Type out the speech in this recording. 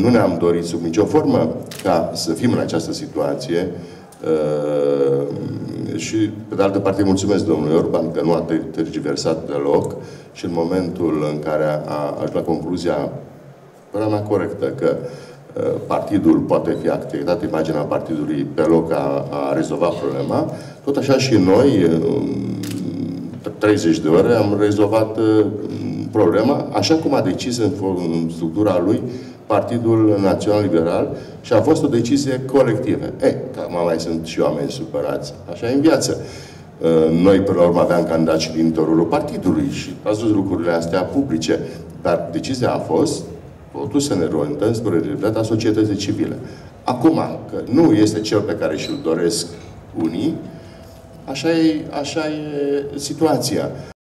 Nu ne-am dorit sub nicio formă ca să fim în această situație. Și, pe de altă parte, mulțumesc domnului Orban că nu a tergiversat deloc și în momentul în care a ajuns la concluzia, părerea mea corectă, că partidul poate fi activitat, imaginea partidului pe loc a, a rezolvat problema, tot așa și noi, 30 de ore, am rezolvat problema, așa cum a decis în, în structura lui Partidul Național Liberal și a fost o decizie colectivă. E, că mai sunt și oameni supărați. Așa e în viață. Noi, până la urmă, aveam candidat și din interiorul partidului și ați văzut lucrurile astea publice. Dar decizia a fost totul să ne orientăm spre libertatea societății civile. Acum, că nu este cel pe care și-l doresc unii, așa e, așa e situația.